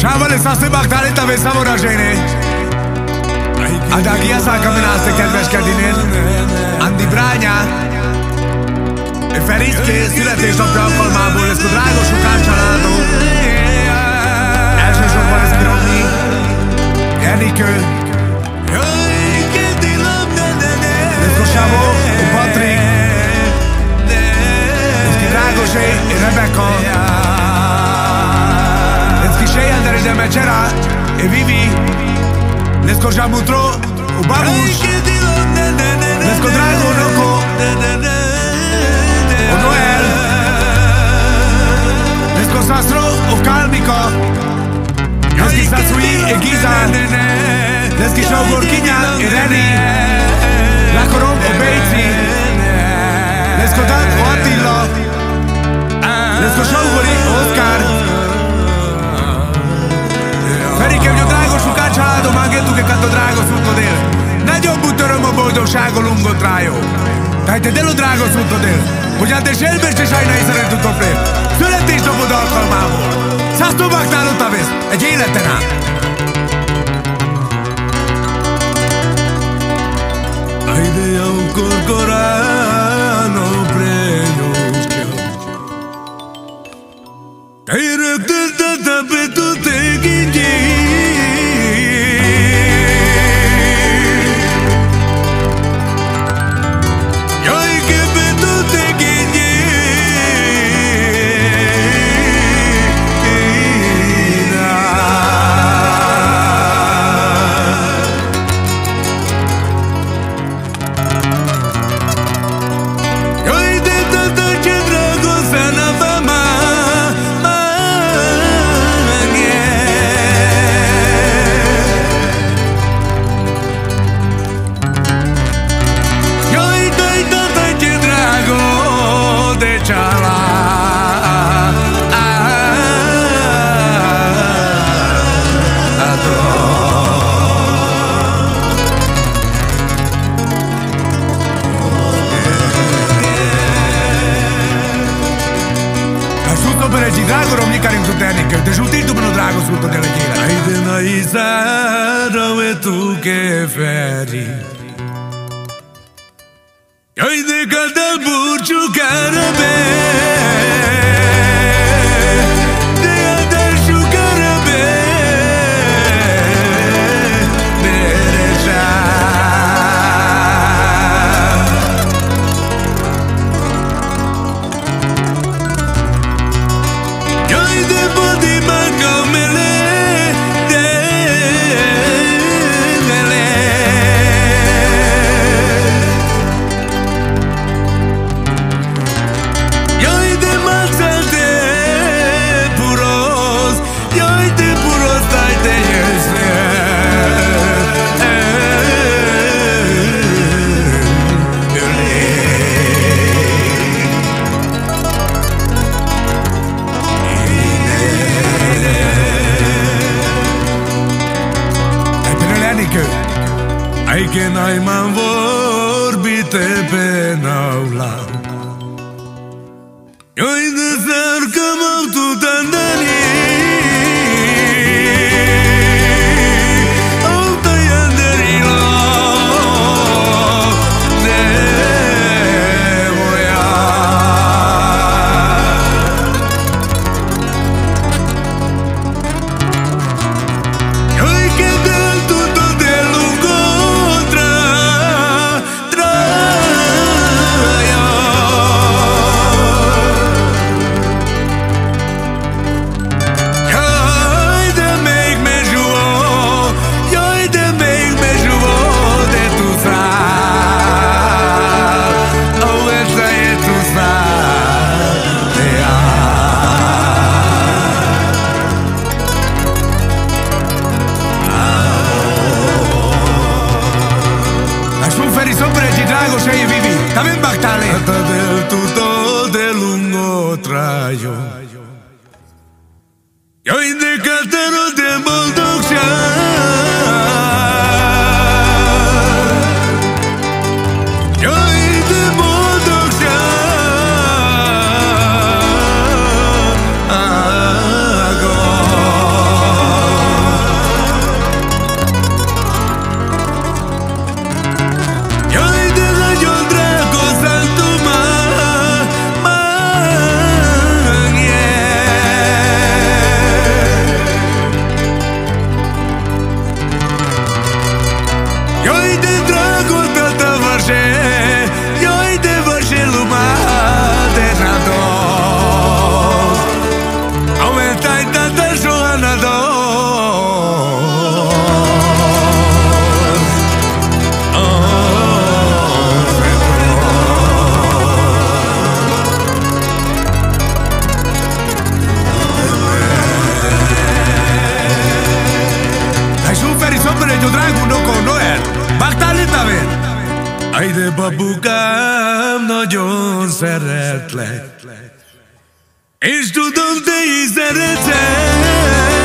Sávali szasztibak tálita visszamora zséné Adagi aszálkamenászte kedveskedinén Andi Bránya Feriszké születésnapja alkalmából lesz vreme včera je Vivi. Dnesko žabutro u babuš. Dnesko drago roko od Noel. Dnesko sastro u Kalmiko Dneski sasui je Giza Dneski šogorkinja je Reni Lakorom o Bejci. Dnesko dat o Atilo Dnesko šogori Oskar. Dnesko che canto drago sotto del Nagyon butöröm a boldogságolungot rájó Tehát te delo drága del Hogy hát és elbers és sajnai szeretutok lél Születésnapod alkalmából Szásztó baktálod a vesz, egy életen át Ajde ja u korkorano preňušťa Kaj rögtön tatape tu žuti tu mno drago su to delegirali. Ajde na tu que feri. ainda kada buču karaberi. mai m-am vorbit pe naula Eu îi desărcăm autotandă Soy de Catero papukám, nagyon szeretlek. És tudom, te is szeretsz.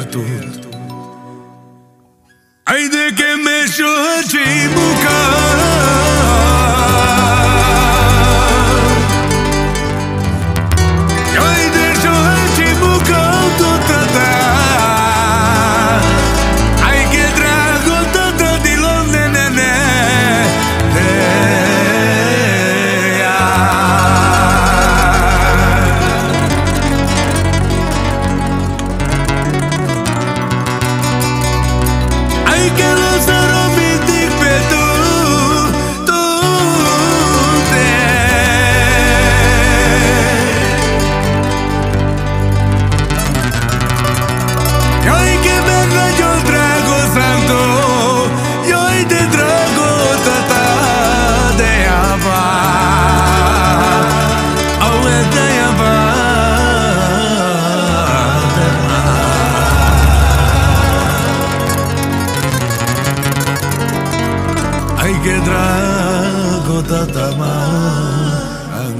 virtud. Ay, de que ko tatamao ang